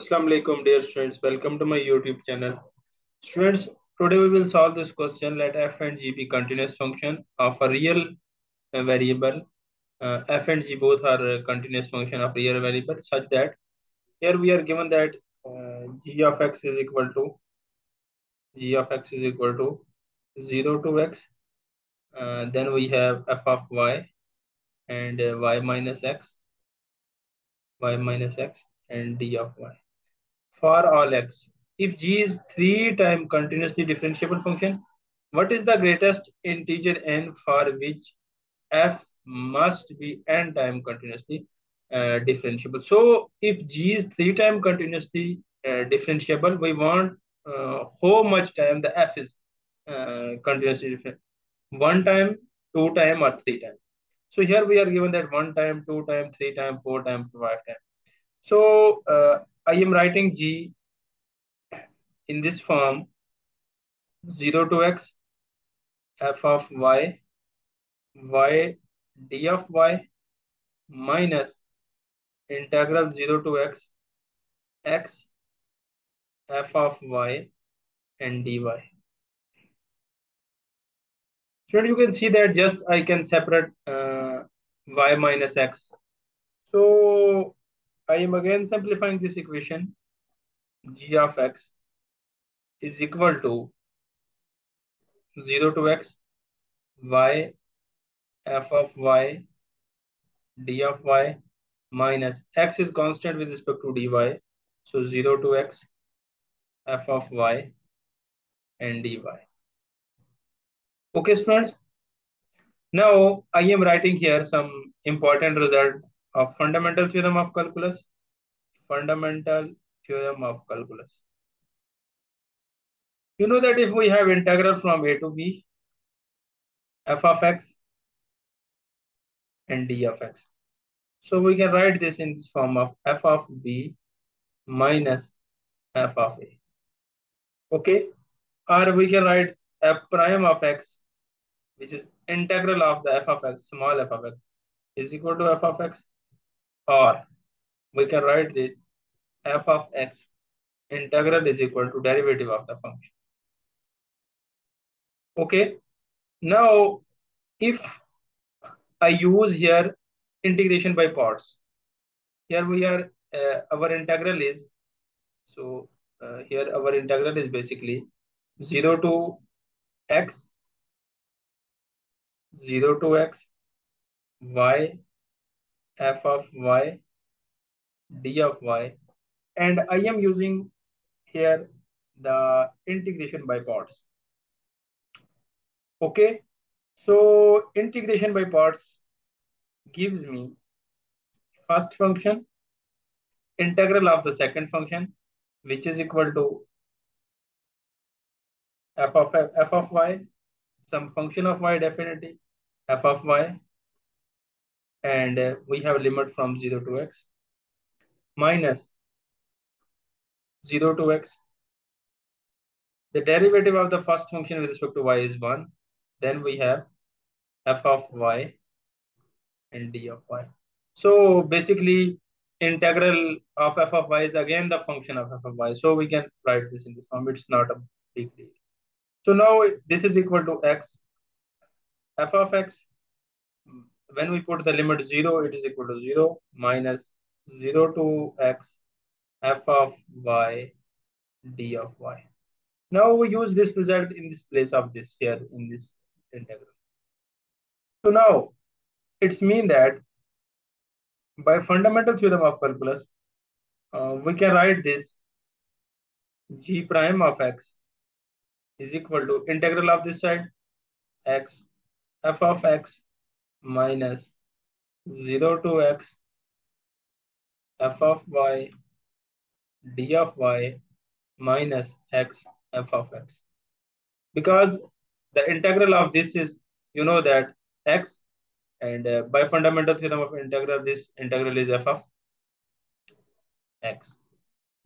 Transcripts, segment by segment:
Assalamu alaikum dear students. Welcome to my youtube channel. Students today we will solve this question. Let f and g be continuous function of a real uh, variable. Uh, f and g both are a continuous function of real variable such that here we are given that uh, g of x is equal to g of x is equal to 0 to x. Uh, then we have f of y and uh, y minus x y minus x and d of y for all x. If g is 3 time continuously differentiable function, what is the greatest integer n for which f must be n time continuously uh, differentiable? So if g is 3 time continuously uh, differentiable, we want uh, how much time the f is uh, continuously different. One time, two time or three time. So here we are given that one time, two time, three time, four time, five time. So uh, I am writing g in this form 0 to x f of y y d of y minus integral 0 to x x f of y and dy. So you can see that just I can separate uh, y minus x. So I am again simplifying this equation. G of x is equal to 0 to x y f of y d of y minus x is constant with respect to dy so 0 to x f of y and dy okay friends. Now i am writing here some important result of fundamental theorem of calculus fundamental theorem of calculus you know that if we have integral from a to b, f of x and d of x. So we can write this in form of f of b minus f of a. Okay. Or we can write f prime of x, which is integral of the f of x, small f of x, is equal to f of x. Or we can write the f of x integral is equal to derivative of the function. Okay. Now, if I use here integration by parts, here we are, uh, our integral is, so uh, here our integral is basically 0 to x, 0 to x, y, f of y, d of y, and I am using here the integration by parts. Okay, so integration by parts gives me first function, integral of the second function, which is equal to f of f, f of y, some function of y definitely, f of y, and uh, we have a limit from 0 to x, minus 0 to x. The derivative of the first function with respect to y is 1, then we have f of y and d of y. So basically integral of f of y is again the function of f of y. So we can write this in this form. It's not a big deal. So now this is equal to x. f of x, when we put the limit 0, it is equal to 0 minus 0 to x f of y d of y. Now we use this result in this place of this here in this integral. So now it's mean that by fundamental theorem of calculus, uh, we can write this g prime of x is equal to integral of this side x f of x minus 0 to x f of y d of y minus x f of x because the integral of this is, you know that x and uh, by fundamental theorem of integral, this integral is f of x.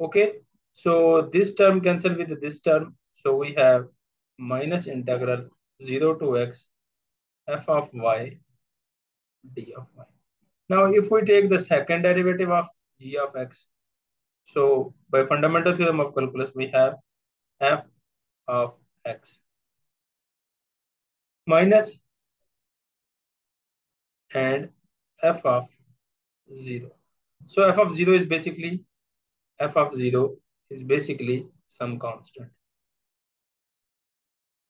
Okay, so this term cancel with this term. So we have minus integral 0 to x f of y d of y. Now, if we take the second derivative of g of x, So by fundamental theorem of calculus, we have f of x minus and f of 0. So f of 0 is basically f of 0 is basically some constant.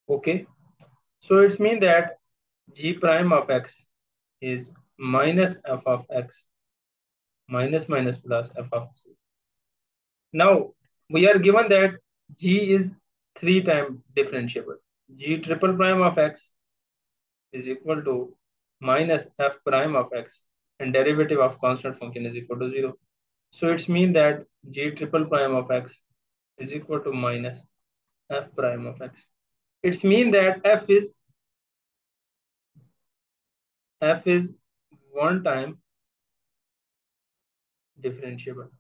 Okay. So it's mean that g prime of x is minus f of x minus minus plus f of 0. Now we are given that g is three time differentiable. g triple prime of x is equal to minus f prime of x and derivative of constant function is equal to 0. So it's mean that g triple prime of x is equal to minus f prime of x. It's mean that f is f is one time differentiable.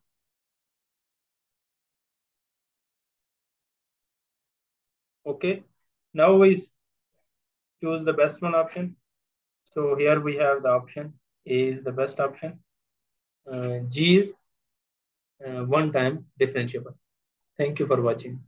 Okay, now we choose the best one option. So here we have the option A is the best option. Uh, G is uh, one time differentiable. Thank you for watching.